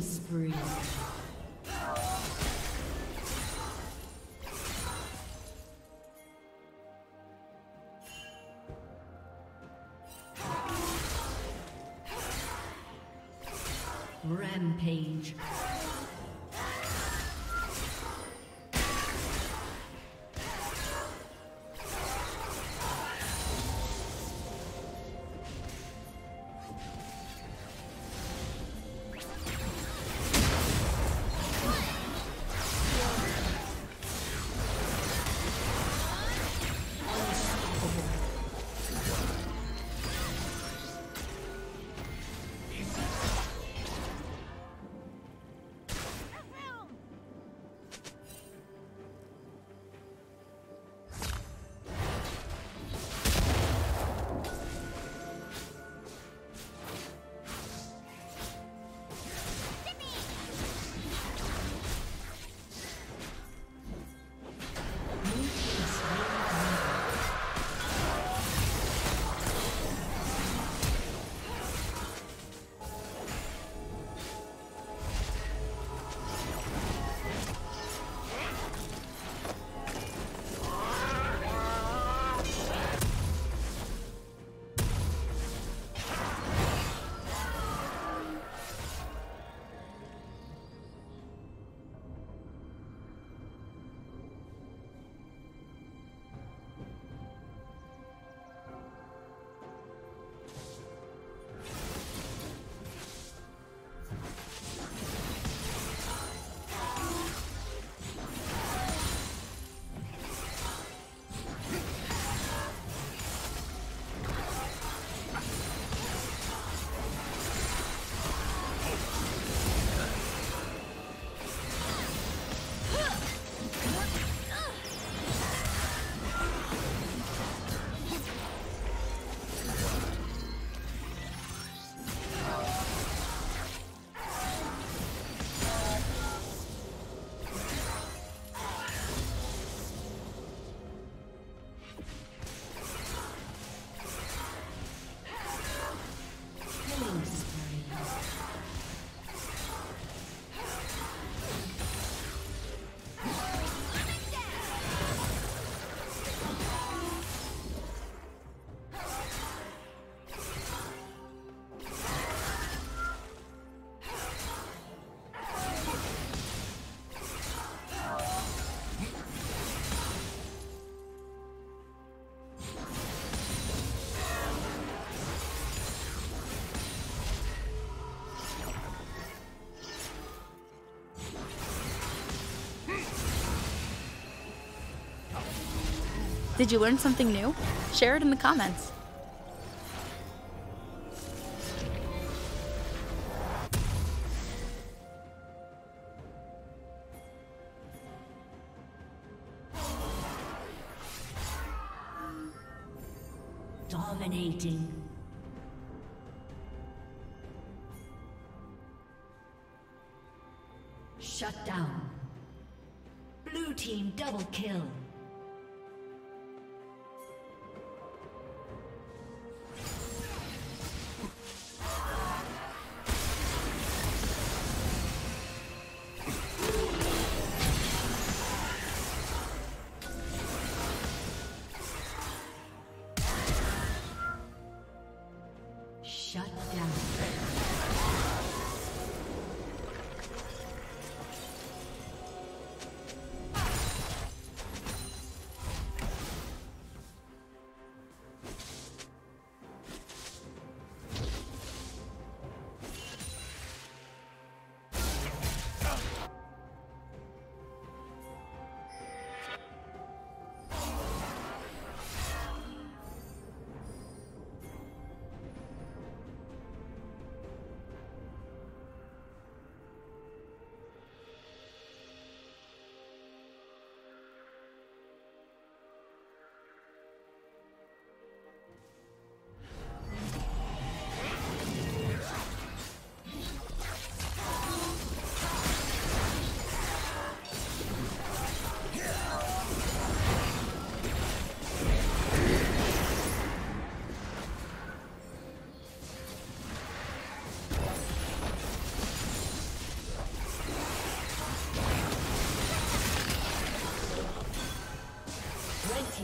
Spree. Rampage. Did you learn something new? Share it in the comments. Dominating. Shut down. Blue team double kill.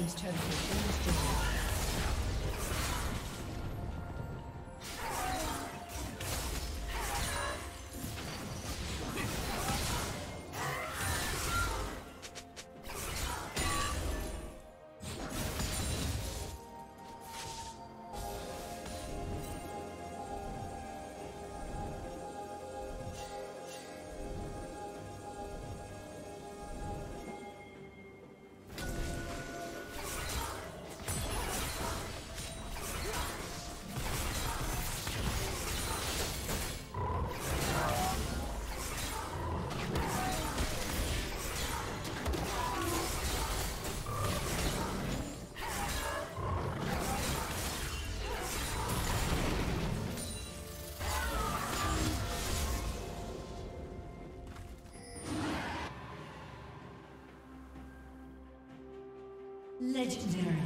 Team's turret has been destroyed. Legendary.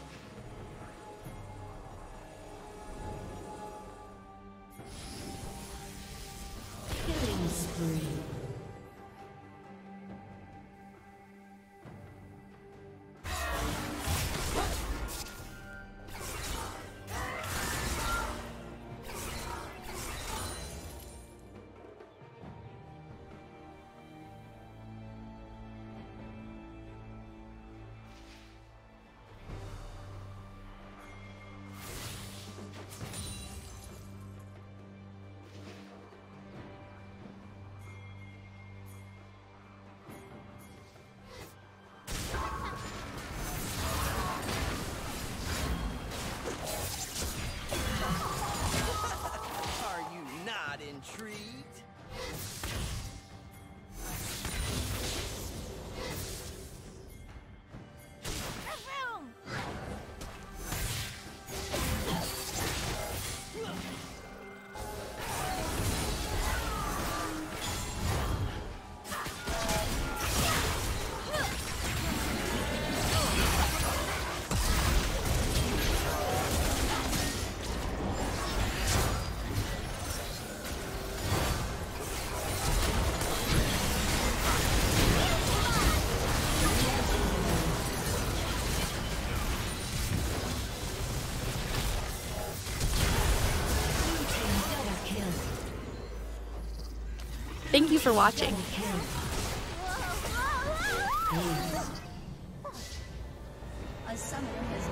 Thank you for watching. A summoner has.